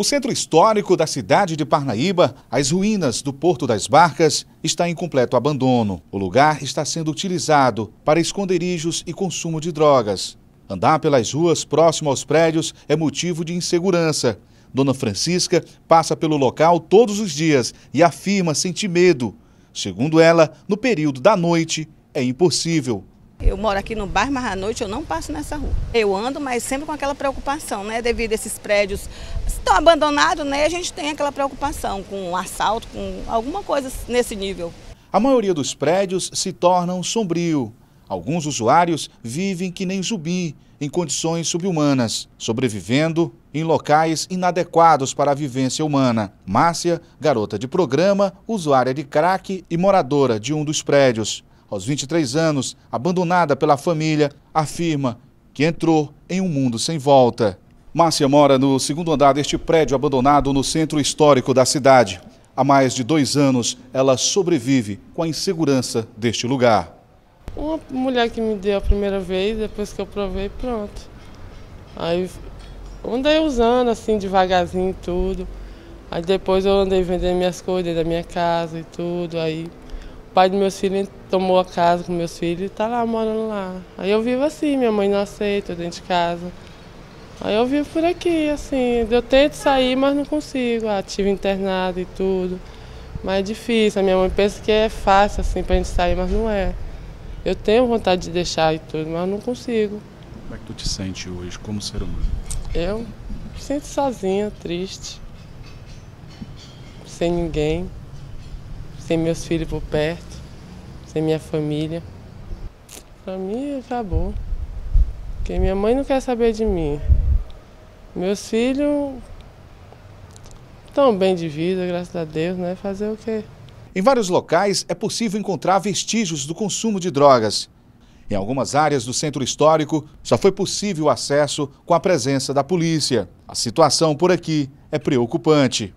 O centro histórico da cidade de Parnaíba, as ruínas do Porto das Barcas, está em completo abandono. O lugar está sendo utilizado para esconderijos e consumo de drogas. Andar pelas ruas próximo aos prédios é motivo de insegurança. Dona Francisca passa pelo local todos os dias e afirma sentir medo. Segundo ela, no período da noite é impossível. Eu moro aqui no bairro, mas à noite eu não passo nessa rua. Eu ando, mas sempre com aquela preocupação, né? Devido a esses prédios estão abandonados, né? A gente tem aquela preocupação com um assalto, com alguma coisa nesse nível. A maioria dos prédios se tornam sombrio. Alguns usuários vivem que nem zumbi, em condições subhumanas, sobrevivendo em locais inadequados para a vivência humana. Márcia, garota de programa, usuária de crack e moradora de um dos prédios aos 23 anos, abandonada pela família, afirma que entrou em um mundo sem volta. Márcia mora no segundo andar deste prédio abandonado no centro histórico da cidade. Há mais de dois anos, ela sobrevive com a insegurança deste lugar. Uma mulher que me deu a primeira vez, depois que eu provei, pronto. Aí andei usando assim devagarzinho tudo. Aí depois eu andei vendendo minhas coisas da minha casa e tudo. Aí o pai dos meus filhos tomou a casa com meus filhos e está lá morando lá. Aí eu vivo assim, minha mãe não aceita dentro de casa. Aí eu vivo por aqui, assim. Eu tento sair, mas não consigo. Ah, tive internado e tudo. Mas é difícil. A minha mãe pensa que é fácil assim pra gente sair, mas não é. Eu tenho vontade de deixar e tudo, mas não consigo. Como é que tu te sente hoje como ser humano? Eu me sinto sozinha, triste. Sem ninguém sem meus filhos por perto, sem minha família. Para mim acabou. Porque minha mãe não quer saber de mim. Meus filhos estão bem de vida, graças a Deus, né? Fazer o quê? Em vários locais é possível encontrar vestígios do consumo de drogas. Em algumas áreas do centro histórico só foi possível acesso com a presença da polícia. A situação por aqui é preocupante.